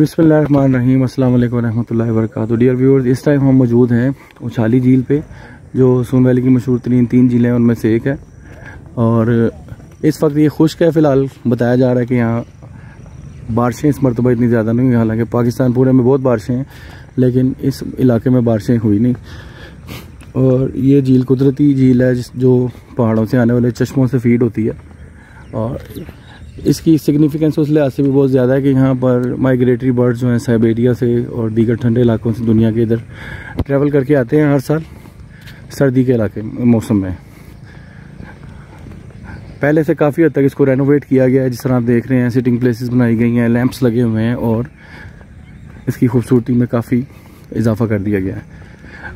अस्सलाम वालेकुम रहमतुल्लाहि वरकatuh डियर व्यूअर्स इस टाइम हम मौजूद हैं उछाली झील पे, जो सोन वैली की मशहूर तरीन तीन झीलें हैं, उनमें से एक है। और इस वक्त ये खुश्क है, फ़िलहाल बताया जा रहा है कि यहाँ बारिशें इस मरतबा इतनी ज़्यादा नहीं हुई, हालाँकि पाकिस्तान पूरे में बहुत बारिशें हैं, लेकिन इस इलाके में बारिशें हुई नहीं। और ये झील कुदरती झील है, जिस जो पहाड़ों से आने वाले चश्मों से फ़ीड होती है। और इसकी सिग्निफिकेंस उस लिहाज से भी बहुत ज़्यादा है कि यहाँ पर माइग्रेटरी बर्ड्स जो हैं साइबेरिया से और दीगर ठंडे इलाकों से दुनिया के इधर ट्रैवल करके आते हैं हर साल सर्दी के इलाके, मौसम में। पहले से काफ़ी हद तक इसको रेनोवेट किया गया है, जिस तरह आप देख रहे हैं सिटिंग प्लेसेस बनाई गई हैं लैंप्स लगे हुए हैं और इसकी खूबसूरती में काफ़ी इजाफा कर दिया गया है।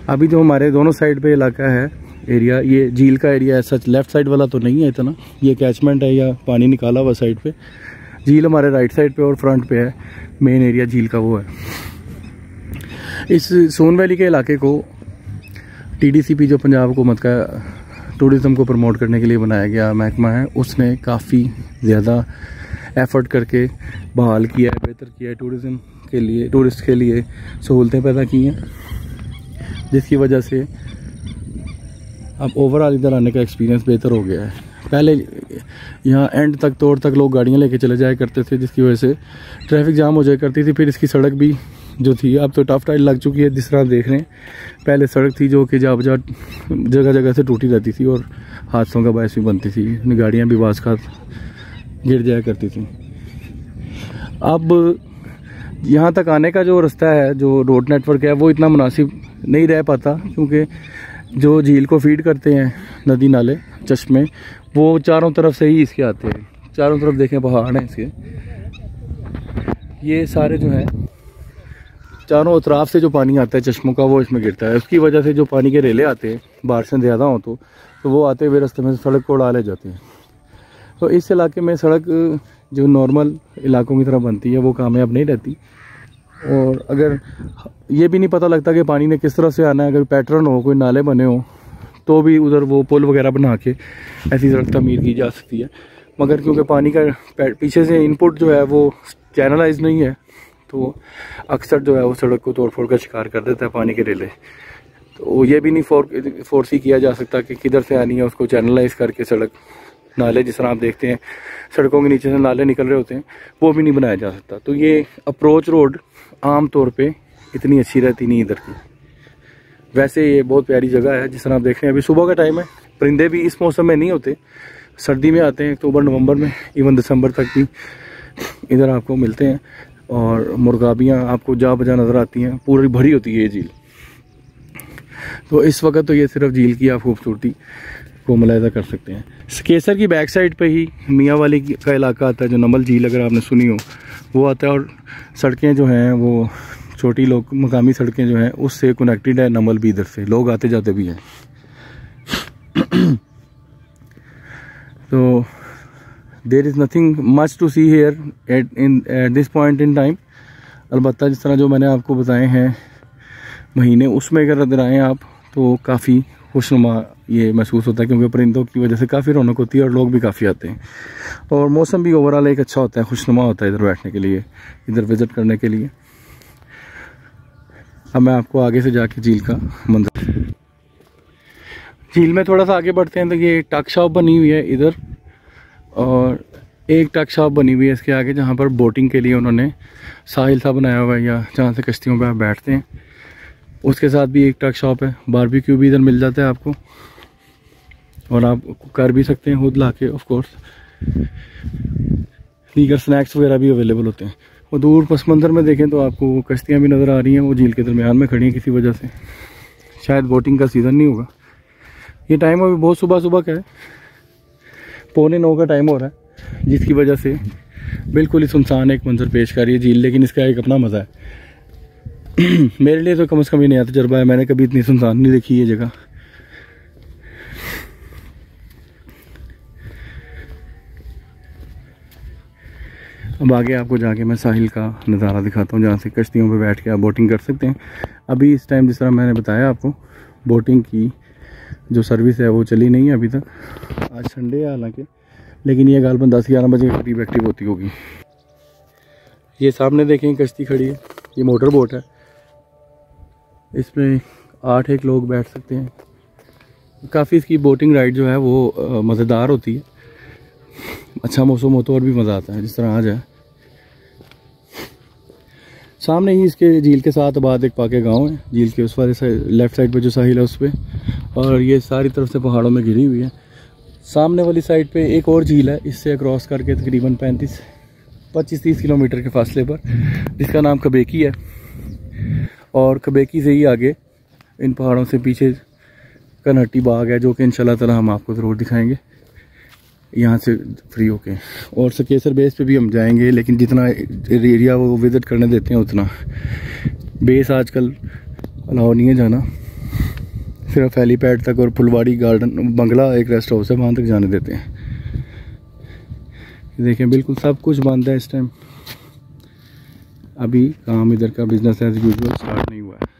अभी जो हमारे दोनों साइड पे इलाका है एरिया ये झील का एरिया है सच लेफ़्ट साइड वाला तो नहीं है इतना। ये कैचमेंट है या पानी निकाला हुआ साइड पे। झील हमारे राइट साइड पे और फ्रंट पे है। मेन एरिया झील का वो है। इस सोन वैली के इलाके को टीडीसीपी जो पंजाब हुकूमत का टूरिज़म को प्रमोट करने के लिए बनाया गया महकमा है, उसने काफ़ी ज़्यादा एफर्ट करके बहाल किया है, बेहतर किया है टूरिज़म के लिए टूरिस्ट के लिए सहूलतें पैदा की हैं। जिसकी वजह से अब ओवरऑल इधर आने का एक्सपीरियंस बेहतर हो गया है। पहले यहाँ एंड तक, तोड़ तक लोग गाड़ियाँ लेके चले जाया करते थे, जिसकी वजह से ट्रैफ़िक जाम हो जाया करती थी। फिर इसकी सड़क भी जो थी, अब तो टफ टाइल लग चुकी है जिस तरह देख रहे हैं। पहले सड़क थी जो कि जा बजा जगह जगह से टूटी रहती थी और हादसों का बायस भी बनती थी। गाड़ियाँ भी बास खात गिर जाया करती थी। अब यहाँ तक आने का जो रास्ता है, जो रोड नेटवर्क है, वो इतना मुनासिब नहीं रह पाता, क्योंकि जो झील को फ़ीड करते हैं, नदी नाले, चश्मे, वो चारों तरफ़ से ही इसके आते हैं। चारों तरफ़ देखें, पहाड़ हैं इसके। ये सारे जो हैं, चारों अतराफ से जो पानी आता है चश्मों का, वो इसमें गिरता है। उसकी वजह से जो पानी के रेले आते हैं, बारिशें ज़्यादा हों तो तो वो आते हुए रास्ते में सड़क को उड़ा ले जाते हैं। तो इस इलाके में सड़क जो नॉर्मल इलाकों की तरह बनती है, वो कामयाब नहीं रहती। और अगर ये भी नहीं पता लगता कि पानी ने किस तरह से आना है, अगर पैटर्न हो, कोई नाले बने हो तो भी उधर वो पुल वगैरह बना के ऐसी सड़क तमीर की जा सकती है। मगर क्योंकि पानी का पीछे से इनपुट जो है वो चैनलाइज नहीं है तो अक्सर जो है वो सड़क को तोड़ फोड़ का शिकार कर देता है पानी के रेले। तो ये भी नहीं फोर फोर्स किया जा सकता कि किधर से आनी है, उसको चैनलाइज करके सड़क नाले जिस तरह आप देखते हैं, सड़कों के नीचे से नाले निकल रहे होते हैं, वो भी नहीं बनाया जा सकता। तो ये अप्रोच रोड आम तौर पे इतनी अच्छी रहती नहीं इधर की। वैसे ये बहुत प्यारी जगह है, जिस तरह आप देख रहे हैं, अभी सुबह का टाइम है, परिंदे भी इस मौसम में नहीं होते। सर्दी में आते हैं, अक्टूबर, नवंबर में इवन दिसंबर तक भी। इधर आपको मिलते हैं, और मुर्गाबियाँ आपको जा बजा नज़र आती हैं, पूरी भरी होती है ये झील। तो इस वक्त तो ये सिर्फ़ झील की आप खूबसूरती को मुलायदा कर सकते हैं। केसर की बैक साइड पे ही मियाँ वाली का इलाका आता है, जो नमल झील अगर आपने सुनी हो, वो आता है और सड़कें जो हैं, वो छोटी लोग, मकामी सड़कें जो हैं, उससे कनेक्टेड है नमल भी इधर से। लोग आते जाते भी हैं। तो there is nothing much to see here at in at this point in time अलबत्त जिस तरह जो मैंने आपको बताए हैं, महीने, उसमें अगर अगर आएँ आप तो काफ़ी खुशनुमा ये महसूस होता है क्योंकि परिंदों की वजह से काफ़ी रौनक होती है और लोग भी काफ़ी आते हैं। और मौसम भी ओवरऑल एक अच्छा होता है, खुशनुमा होता है इधर बैठने के लिए, इधर विज़िट करने के लिए। अब मैं आपको आगे से जाके झील का मंजर झील में थोड़ा सा आगे बढ़ते हैं तो ये टक शॉप बनी हुई है इधर, और एक टक शॉप बनी हुई है इसके आगे जहाँ पर बोटिंग के लिए उन्होंने साहिल सा बनाया हुआ है या जहाँ से कश्तियों पर आप बैठते हैं। उसके साथ भी एक ट्रक शॉप है। बारबेक्यू भी इधर मिल जाता है आपको। और आप कर भी सकते हैं खुद ला के ऑफकोर्स दीगर स्नैक्स वगैरह भी अवेलेबल होते हैं। और दूर पस मंज़र में देखें तो आपको कश्तियाँ भी नज़र आ रही हैं, वो झील के दरमियान में खड़ी हैं किसी वजह से। शायद बोटिंग का सीज़न नहीं होगा। ये टाइम अभी बहुत सुबह सुबह का है। पौने नौ का टाइम हो रहा है, जिसकी वजह से बिल्कुल ही सुनसान एक मंजर पेश कर रही है झील, लेकिन इसका एक अपना मज़ा है। मेरे लिए तो कम से कम ये नया तजर्बा है। मैंने कभी इतनी सुनसान नहीं देखी ये जगह। अब आगे आपको जाके मैं साहिल का नज़ारा दिखाता हूँ, जहाँ से कश्तियों पे बैठ के आप बोटिंग कर सकते हैं। अभी इस टाइम जिस तरह मैंने बताया आपको बोटिंग की जो सर्विस है वो चली नहीं है अभी तक। आज संडे है हालाँकि, लेकिन ये गालबन दस ग्यारह बजे करीब एक्टिव होती होगी। ये सामने देखें, कश्ती खड़ी है। ये मोटर बोट है। इसमें आठ एक लोग बैठ सकते हैं। काफ़ी इसकी बोटिंग राइड जो है वो मज़ेदार होती है। अच्छा मौसम हो तो और भी मज़ा आता है, जिस तरह आज है। सामने ही इसके झील के साथ बाद एक पाके गाँव है, झील के उस वाले लेफ़्ट साइड पे जो साहिल है उस पर और ये सारी तरफ़ से पहाड़ों में घिरी हुई है। सामने वाली साइड पे एक और झील है, इससे क्रॉस करके तकरीबन पैंतीस, पच्चीस तीस किलोमीटर के फासले पर, जिसका नाम कबेकी है। और कबेकी से ही आगे, इन पहाड़ों से पीछे कनहट्टी बाग है, जो कि इन तला हम आपको ज़रूर दिखाएँगे। यहाँ से फ्री होके। और सकेसर बेस पे भी हम जाएँगे, लेकिन जितना एरिया वो विज़िट करने देते हैं, उतना। बेस आजकल अलाउ नहीं है जाना। सिर्फ़ हेलीपैड तक और फुलवाड़ी गार्डन बंगला एक रेस्ट हाउस है, वहाँ तक जाने देते हैं। देखें, बिल्कुल सब कुछ बंद है इस टाइम अभी काम इधर का बिज़नेस एज यूजल स्टार्ट नहीं हुआ है।